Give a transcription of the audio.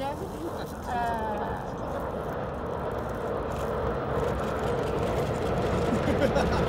Yeah. uh,